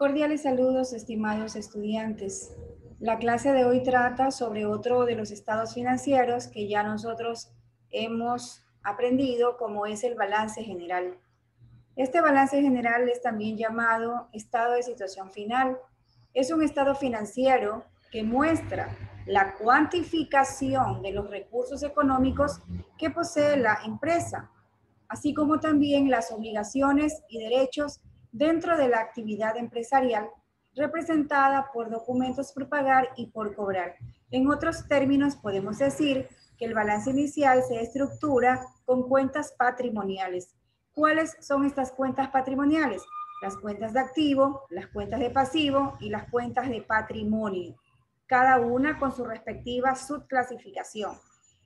Cordiales saludos, estimados estudiantes. La clase de hoy trata sobre otro de los estados financieros que ya nosotros hemos aprendido, como es el balance general. Este balance general es también llamado estado de situación final. Es un estado financiero que muestra la cuantificación de los recursos económicos que posee la empresa, así como también las obligaciones y derechos dentro de la actividad empresarial representada por documentos por pagar y por cobrar. En otros términos, podemos decir que el balance inicial se estructura con cuentas patrimoniales. ¿Cuáles son estas cuentas patrimoniales? Las cuentas de activo, las cuentas de pasivo y las cuentas de patrimonio, cada una con su respectiva subclasificación.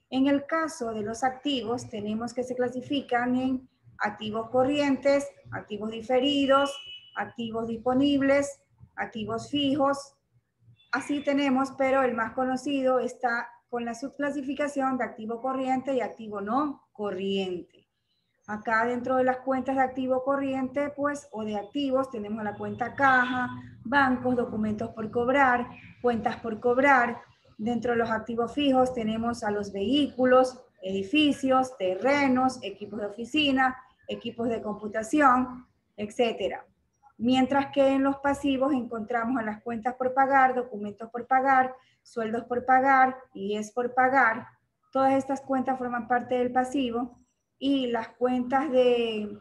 En el caso de los activos, tenemos que se clasifican en activos corrientes, activos diferidos, activos disponibles, activos fijos. Así tenemos, pero el más conocido está con la subclasificación de activo corriente y activo no corriente. Acá dentro de las cuentas de activo corriente, pues, o de activos, tenemos la cuenta caja, bancos, documentos por cobrar, cuentas por cobrar. Dentro de los activos fijos tenemos a los vehículos, edificios, terrenos, equipos de oficina, equipos de computación, etcétera. Mientras que en los pasivos encontramos a las cuentas por pagar, documentos por pagar, sueldos por pagar y es por pagar. Todas estas cuentas forman parte del pasivo y las cuentas de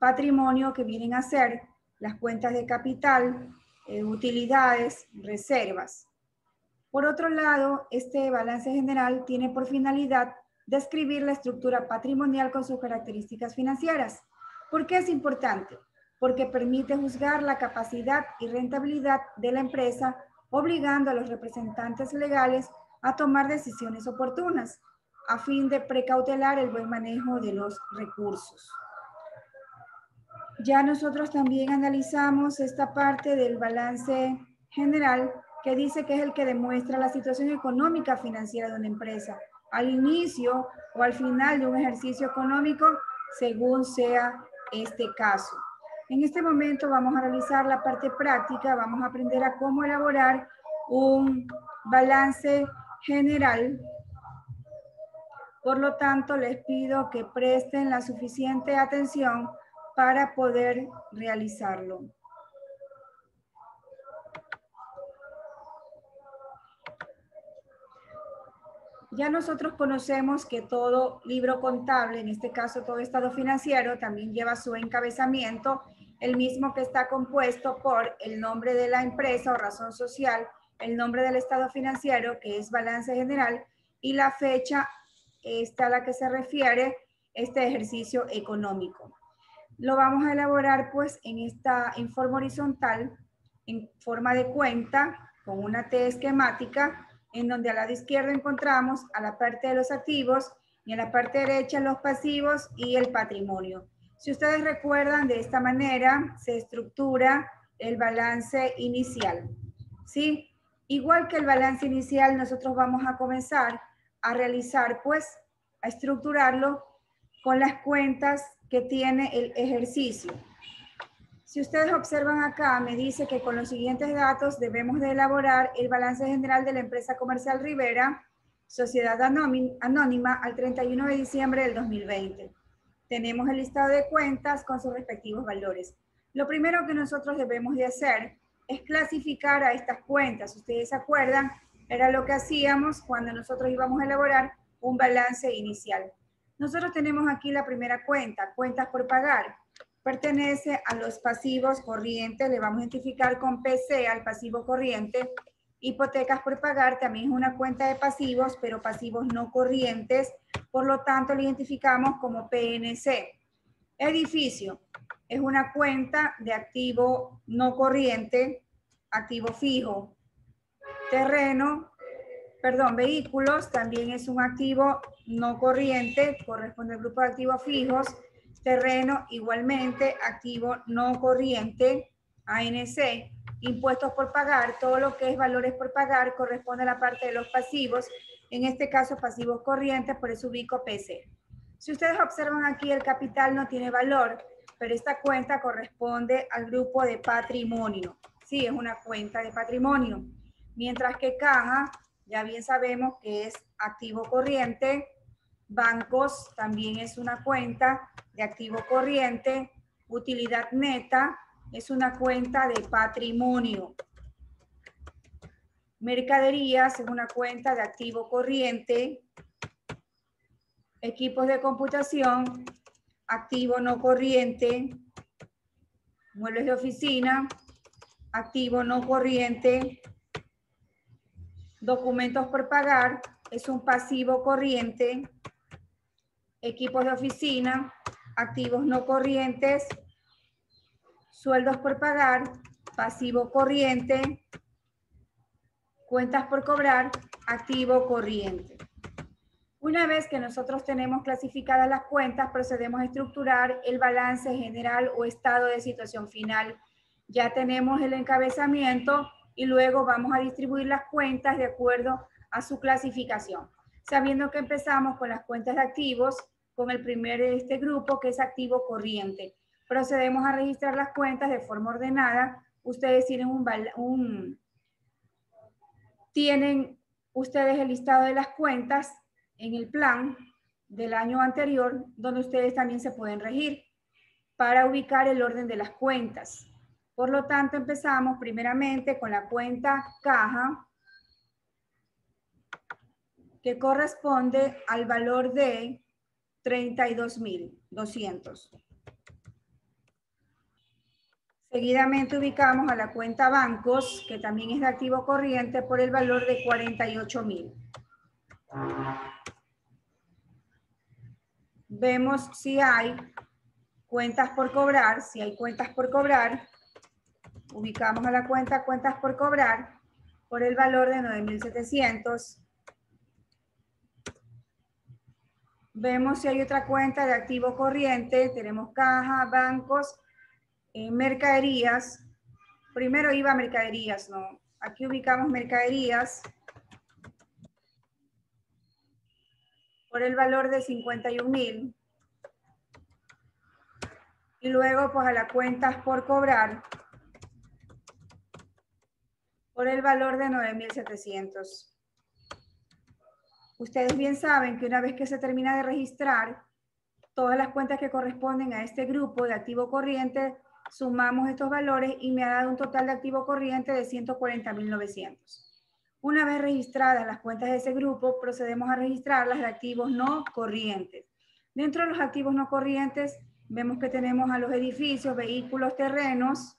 patrimonio que vienen a ser las cuentas de capital, eh, utilidades, reservas. Por otro lado, este balance general tiene por finalidad describir la estructura patrimonial con sus características financieras. ¿Por qué es importante? Porque permite juzgar la capacidad y rentabilidad de la empresa, obligando a los representantes legales a tomar decisiones oportunas, a fin de precautelar el buen manejo de los recursos. Ya nosotros también analizamos esta parte del balance general que dice que es el que demuestra la situación económica financiera de una empresa al inicio o al final de un ejercicio económico, según sea este caso. En este momento vamos a realizar la parte práctica, vamos a aprender a cómo elaborar un balance general. Por lo tanto, les pido que presten la suficiente atención para poder realizarlo. Ya nosotros conocemos que todo libro contable, en este caso todo estado financiero, también lleva su encabezamiento, el mismo que está compuesto por el nombre de la empresa o razón social, el nombre del estado financiero, que es balance general, y la fecha esta a la que se refiere este ejercicio económico. Lo vamos a elaborar pues en esta en forma horizontal, en forma de cuenta, con una T esquemática, en donde al lado izquierdo encontramos a la parte de los activos y en la parte derecha los pasivos y el patrimonio. Si ustedes recuerdan, de esta manera se estructura el balance inicial. ¿Sí? Igual que el balance inicial, nosotros vamos a comenzar a realizar, pues, a estructurarlo con las cuentas que tiene el ejercicio. Si ustedes observan acá, me dice que con los siguientes datos debemos de elaborar el balance general de la empresa comercial Rivera, sociedad anónima, al 31 de diciembre del 2020. Tenemos el listado de cuentas con sus respectivos valores. Lo primero que nosotros debemos de hacer es clasificar a estas cuentas. Ustedes se acuerdan, era lo que hacíamos cuando nosotros íbamos a elaborar un balance inicial. Nosotros tenemos aquí la primera cuenta, cuentas por pagar pertenece a los pasivos corrientes, le vamos a identificar con PC al pasivo corriente. Hipotecas por pagar también es una cuenta de pasivos, pero pasivos no corrientes, por lo tanto le identificamos como PNC. Edificio es una cuenta de activo no corriente, activo fijo. Terreno, perdón, vehículos también es un activo no corriente, corresponde al grupo de activos fijos terreno igualmente, activo no corriente, ANC, impuestos por pagar, todo lo que es valores por pagar corresponde a la parte de los pasivos, en este caso pasivos corrientes, por eso ubico PC. Si ustedes observan aquí, el capital no tiene valor, pero esta cuenta corresponde al grupo de patrimonio. Sí, es una cuenta de patrimonio. Mientras que caja, ya bien sabemos que es activo corriente. Bancos también es una cuenta de activo corriente. Utilidad neta es una cuenta de patrimonio. Mercaderías es una cuenta de activo corriente. Equipos de computación, activo no corriente. Muebles de oficina, activo no corriente. Documentos por pagar es un pasivo corriente. Equipos de oficina, activos no corrientes. Sueldos por pagar, pasivo corriente cuentas por cobrar, activo corriente. Una vez que nosotros tenemos clasificadas las cuentas, procedemos a estructurar el balance general o estado de situación final. Ya tenemos el encabezamiento y luego vamos a distribuir las cuentas de acuerdo a su clasificación. Sabiendo que empezamos con las cuentas de activos, con el primer de este grupo que es activo corriente. Procedemos a registrar las cuentas de forma ordenada. Ustedes tienen un, un tienen ustedes el listado de las cuentas en el plan del año anterior, donde ustedes también se pueden regir para ubicar el orden de las cuentas. Por lo tanto, empezamos primeramente con la cuenta caja, que corresponde al valor de 32.200. Seguidamente ubicamos a la cuenta bancos, que también es de activo corriente, por el valor de 48 mil. Vemos si hay cuentas por cobrar. Si hay cuentas por cobrar, ubicamos a la cuenta cuentas por cobrar por el valor de 9.700. Vemos si hay otra cuenta de activo corriente. Tenemos caja, bancos en mercaderías, primero iba a mercaderías, ¿no? Aquí ubicamos mercaderías por el valor de 51 mil. Y luego pues a las cuentas por cobrar por el valor de 9.700. Ustedes bien saben que una vez que se termina de registrar todas las cuentas que corresponden a este grupo de activo corriente, sumamos estos valores y me ha dado un total de activo corriente de 140.900. Una vez registradas las cuentas de ese grupo, procedemos a registrar las de activos no corrientes. Dentro de los activos no corrientes, vemos que tenemos a los edificios, vehículos, terrenos,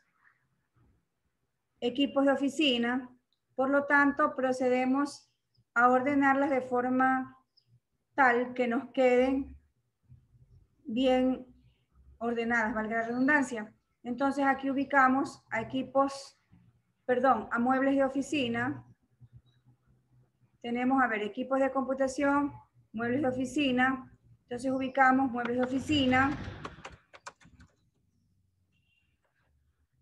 equipos de oficina. Por lo tanto, procedemos a ordenarlas de forma tal que nos queden bien ordenadas, valga la redundancia. Entonces aquí ubicamos a equipos, perdón, a muebles de oficina. Tenemos, a ver, equipos de computación, muebles de oficina. Entonces ubicamos muebles de oficina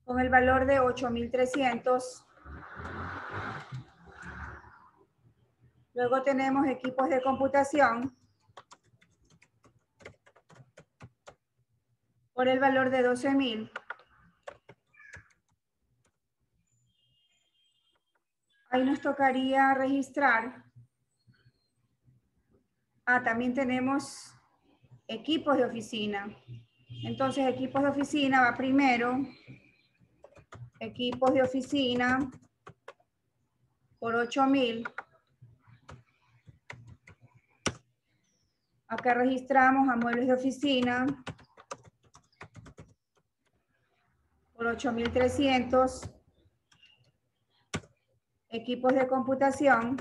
con el valor de 8.300. Luego tenemos equipos de computación por el valor de 12.000. Ahí nos tocaría registrar. Ah, también tenemos equipos de oficina. Entonces, equipos de oficina va primero. Equipos de oficina por 8000. Acá registramos a muebles de oficina por 8300 equipos de computación.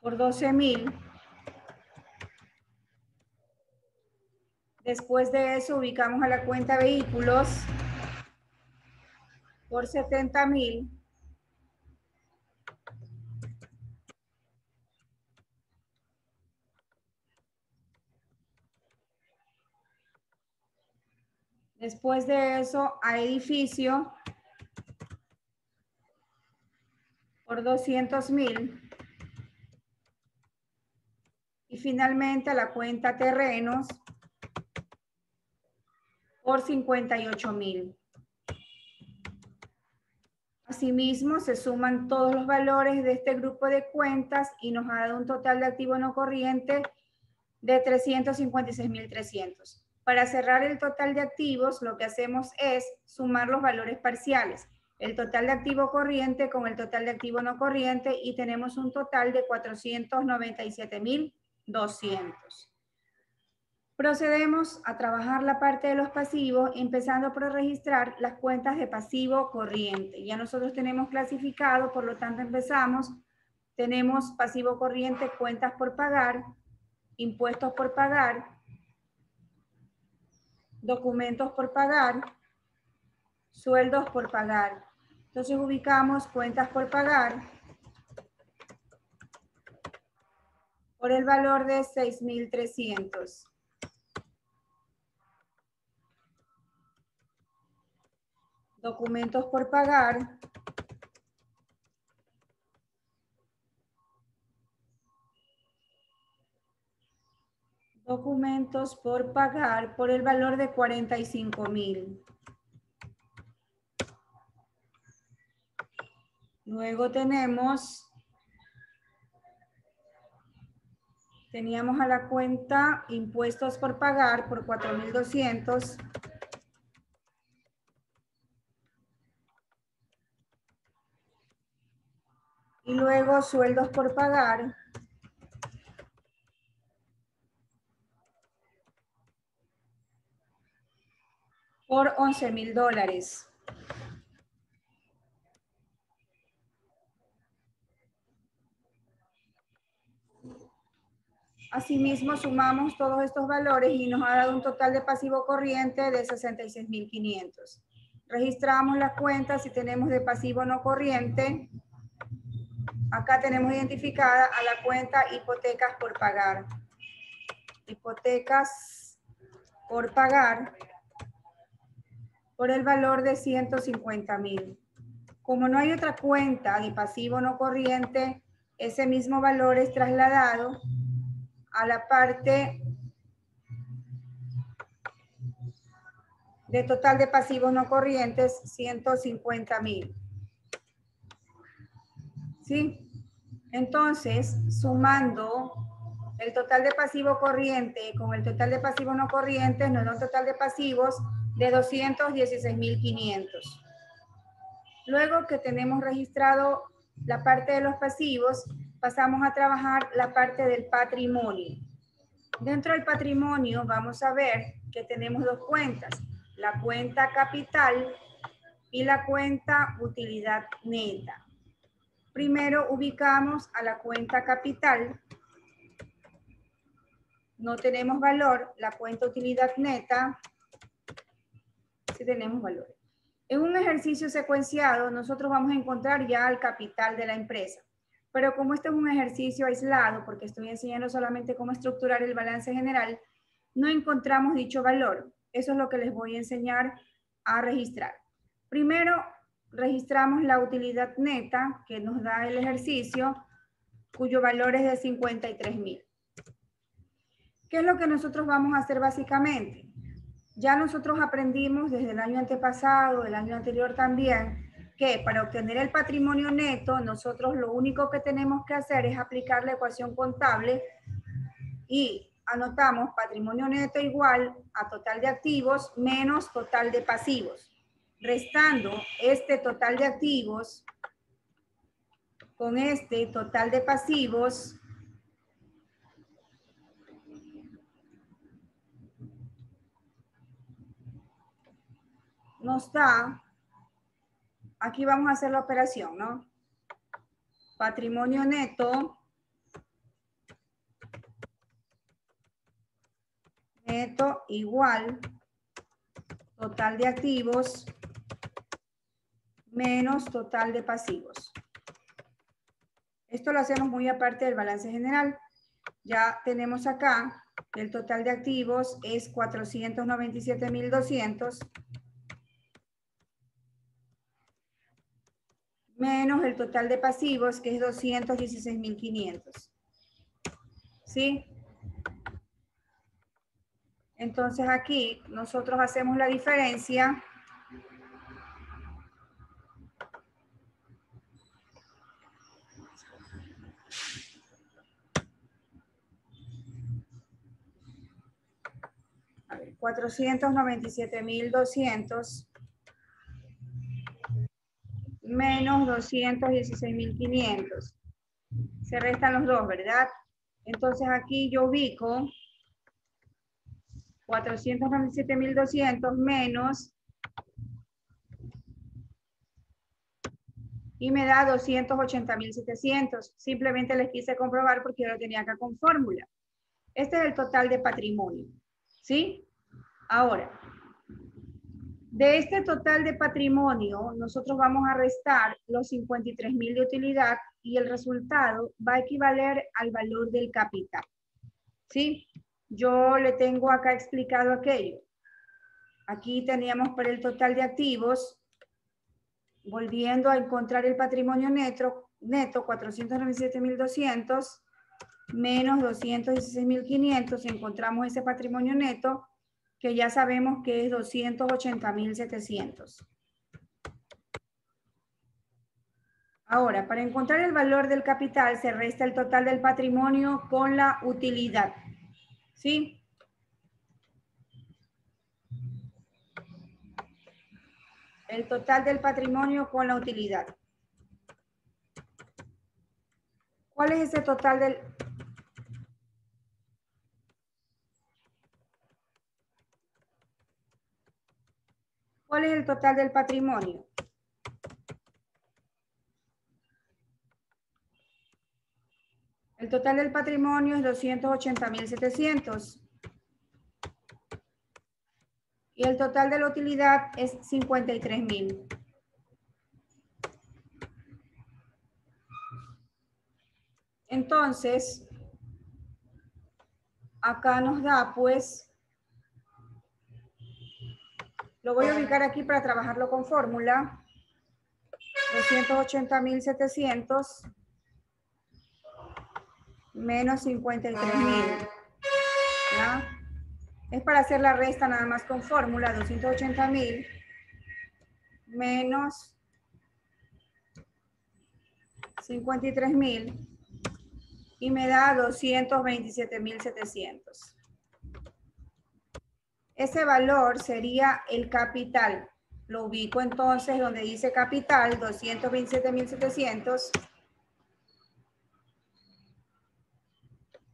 Por 12.000. Después de eso ubicamos a la cuenta vehículos por 70.000. Después de eso, a edificio por 200 mil. Y finalmente la cuenta terrenos por 58 mil. Asimismo, se suman todos los valores de este grupo de cuentas y nos ha dado un total de activo no corriente de 356.300. Para cerrar el total de activos, lo que hacemos es sumar los valores parciales, el total de activo corriente con el total de activo no corriente y tenemos un total de 497.200. Procedemos a trabajar la parte de los pasivos, empezando por registrar las cuentas de pasivo corriente. Ya nosotros tenemos clasificado, por lo tanto empezamos. Tenemos pasivo corriente, cuentas por pagar, impuestos por pagar, documentos por pagar, sueldos por pagar. Entonces ubicamos cuentas por pagar por el valor de 6,300. Documentos por pagar documentos por pagar por el valor de 45 mil. Luego tenemos, teníamos a la cuenta impuestos por pagar por 4,200. Y luego sueldos por pagar por 11 mil dólares. Asimismo, sumamos todos estos valores y nos ha dado un total de pasivo corriente de 66.500. Registramos las cuentas y tenemos de pasivo no corriente. Acá tenemos identificada a la cuenta hipotecas por pagar. Hipotecas por pagar por el valor de 150 mil. Como no hay otra cuenta de pasivo no corriente, ese mismo valor es trasladado a la parte de total de pasivos no corrientes, 150 mil. ¿Sí? Entonces, sumando el total de pasivo corriente con el total de pasivos no corrientes, nos da un total de pasivos de 216.500. Luego que tenemos registrado la parte de los pasivos, pasamos a trabajar la parte del patrimonio. Dentro del patrimonio vamos a ver que tenemos dos cuentas, la cuenta capital y la cuenta utilidad neta. Primero ubicamos a la cuenta capital. No tenemos valor, la cuenta utilidad neta tenemos valores. En un ejercicio secuenciado, nosotros vamos a encontrar ya el capital de la empresa. Pero como este es un ejercicio aislado, porque estoy enseñando solamente cómo estructurar el balance general, no encontramos dicho valor. Eso es lo que les voy a enseñar a registrar. Primero, registramos la utilidad neta que nos da el ejercicio, cuyo valor es de 53 mil. ¿Qué es lo que nosotros vamos a hacer básicamente? Ya nosotros aprendimos desde el año antepasado, el año anterior también, que para obtener el patrimonio neto, nosotros lo único que tenemos que hacer es aplicar la ecuación contable y anotamos patrimonio neto igual a total de activos menos total de pasivos. Restando este total de activos con este total de pasivos, nos da, aquí vamos a hacer la operación, ¿no? Patrimonio neto, neto igual, total de activos, menos total de pasivos. Esto lo hacemos muy aparte del balance general. Ya tenemos acá el total de activos es 497.200 menos el total de pasivos, que es 216.500. ¿Sí? Entonces aquí nosotros hacemos la diferencia A ver, 497.200 menos 216.500. Se restan los dos, ¿verdad? Entonces aquí yo ubico 497.200 menos y me da 280.700. Simplemente les quise comprobar porque yo lo tenía acá con fórmula. Este es el total de patrimonio. ¿Sí? Ahora, de este total de patrimonio, nosotros vamos a restar los 53.000 de utilidad y el resultado va a equivaler al valor del capital. ¿Sí? Yo le tengo acá explicado aquello. Aquí teníamos para el total de activos, volviendo a encontrar el patrimonio neto, neto 497.200 menos 216.500, encontramos ese patrimonio neto que ya sabemos que es 280.700. Ahora, para encontrar el valor del capital se resta el total del patrimonio con la utilidad. ¿Sí? El total del patrimonio con la utilidad. ¿Cuál es ese total del... ¿Cuál es el total del patrimonio? El total del patrimonio es 280.700. Y el total de la utilidad es 53.000. Entonces, acá nos da pues, lo voy a ubicar aquí para trabajarlo con fórmula, 280.700 menos 53 mil. Es para hacer la resta nada más con fórmula, 280 mil menos 53 mil y me da 227 mil 700. Ese valor sería el capital. Lo ubico entonces donde dice capital, 227 mil 700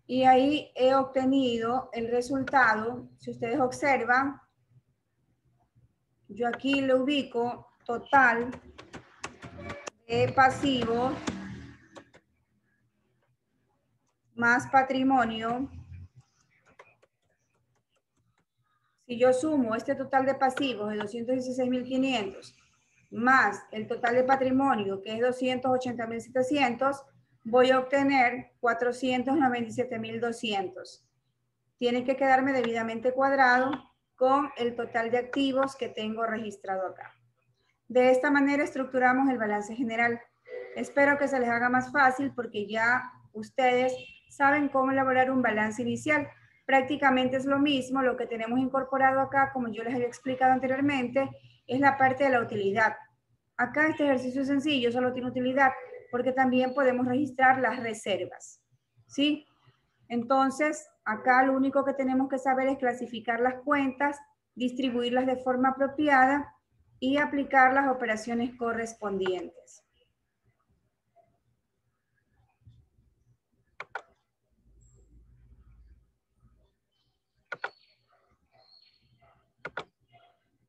Y ahí he obtenido el resultado. Si ustedes observan, yo aquí le ubico total de pasivo más patrimonio. Si yo sumo este total de pasivos de 216.500 más el total de patrimonio, que es 280.700, voy a obtener 497.200. Tiene que quedarme debidamente cuadrado con el total de activos que tengo registrado acá. De esta manera estructuramos el balance general. Espero que se les haga más fácil porque ya ustedes saben cómo elaborar un balance inicial. Prácticamente es lo mismo, lo que tenemos incorporado acá, como yo les había explicado anteriormente, es la parte de la utilidad. Acá este ejercicio sencillo solo tiene utilidad, porque también podemos registrar las reservas. ¿Sí? Entonces, acá lo único que tenemos que saber es clasificar las cuentas, distribuirlas de forma apropiada y aplicar las operaciones correspondientes.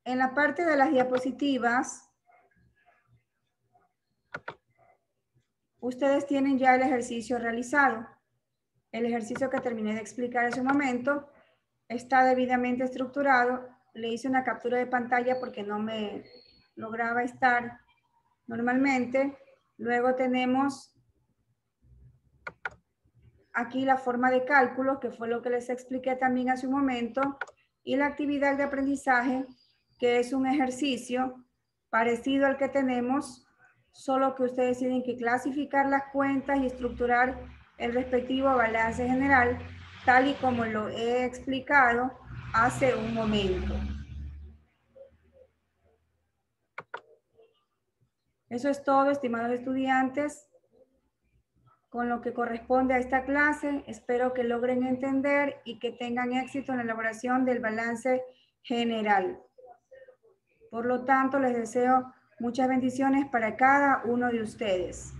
En la parte de las diapositivas, ustedes tienen ya el ejercicio realizado. El ejercicio que terminé de explicar hace un momento está debidamente estructurado. Le hice una captura de pantalla porque no me lograba estar normalmente. Luego tenemos aquí la forma de cálculo, que fue lo que les expliqué también hace un momento, y la actividad de aprendizaje, que es un ejercicio parecido al que tenemos solo que ustedes tienen que clasificar las cuentas y estructurar el respectivo balance general, tal y como lo he explicado hace un momento. Eso es todo, estimados estudiantes, con lo que corresponde a esta clase. Espero que logren entender y que tengan éxito en la elaboración del balance general. Por lo tanto, les deseo muchas bendiciones para cada uno de ustedes.